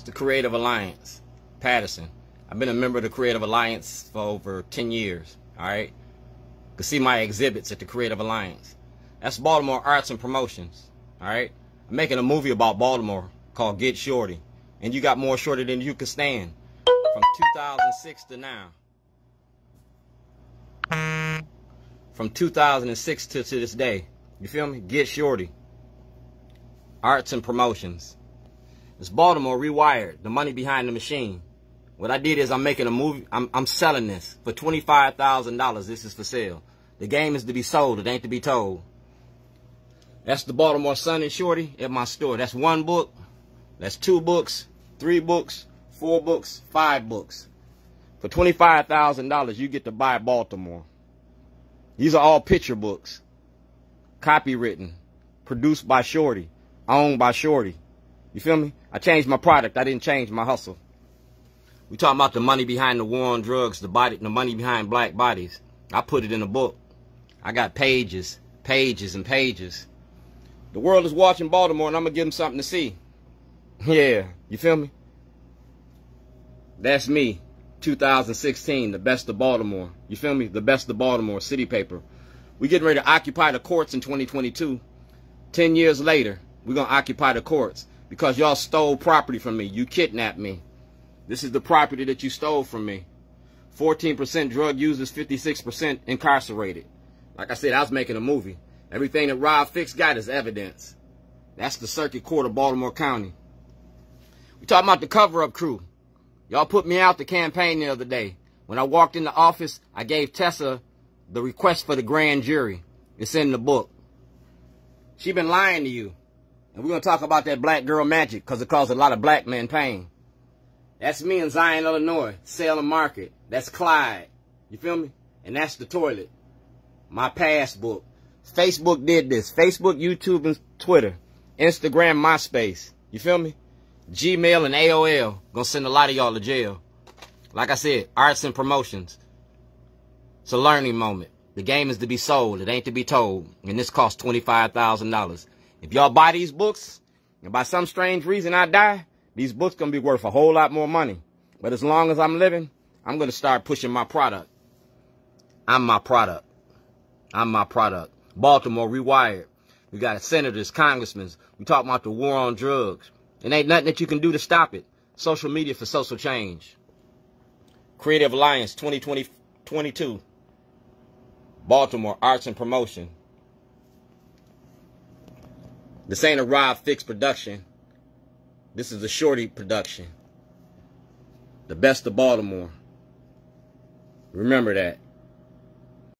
It's the Creative Alliance, Patterson. I've been a member of the Creative Alliance for over 10 years. All right. You can see my exhibits at the Creative Alliance. That's Baltimore Arts and Promotions. All right. I'm making a movie about Baltimore called Get Shorty. And you got more shorty than you can stand from 2006 to now. From 2006 to, to this day. You feel me? Get Shorty. Arts and Promotions. It's Baltimore rewired. The money behind the machine. What I did is I'm making a movie. I'm, I'm selling this for $25,000. This is for sale. The game is to be sold. It ain't to be told. That's the Baltimore Sun and Shorty at my store. That's one book. That's two books, three books, four books, five books. For $25,000, you get to buy Baltimore. These are all picture books. Copywritten. Produced by Shorty. Owned by Shorty. You feel me? I changed my product. I didn't change my hustle. We talking about the money behind the war on drugs, the body, the money behind black bodies. I put it in a book. I got pages, pages, and pages. The world is watching Baltimore, and I'm gonna give them something to see. Yeah, you feel me? That's me, 2016, the best of Baltimore. You feel me? The best of Baltimore, city paper. We getting ready to occupy the courts in 2022. Ten years later, we're gonna occupy the courts because y'all stole property from me. You kidnapped me. This is the property that you stole from me. 14% drug users, 56% incarcerated. Like I said, I was making a movie. Everything that Rob Fix got is evidence. That's the Circuit Court of Baltimore County. We talking about the cover-up crew. Y'all put me out the campaign the other day. When I walked in the office, I gave Tessa the request for the grand jury. It's in the book. She been lying to you. And we're going to talk about that black girl magic because it caused a lot of black men pain. That's me in Zion, Illinois, Salem Market. That's Clyde. You feel me? And that's the toilet. My passbook. Facebook did this. Facebook, YouTube, and Twitter. Instagram, MySpace. You feel me? Gmail and AOL. Gonna send a lot of y'all to jail. Like I said, arts and promotions. It's a learning moment. The game is to be sold. It ain't to be told. And this costs $25,000. If y'all buy these books, and by some strange reason I die, these books gonna be worth a whole lot more money. But as long as I'm living, I'm gonna start pushing my product. I'm my product. I'm my product. Baltimore rewired. We got senators, congressmen. We talk about the war on drugs. It ain't nothing that you can do to stop it. Social media for social change. Creative Alliance 2022. Baltimore Arts and Promotion. This ain't a Rob Fix production. This is a Shorty production. The best of Baltimore. Remember that.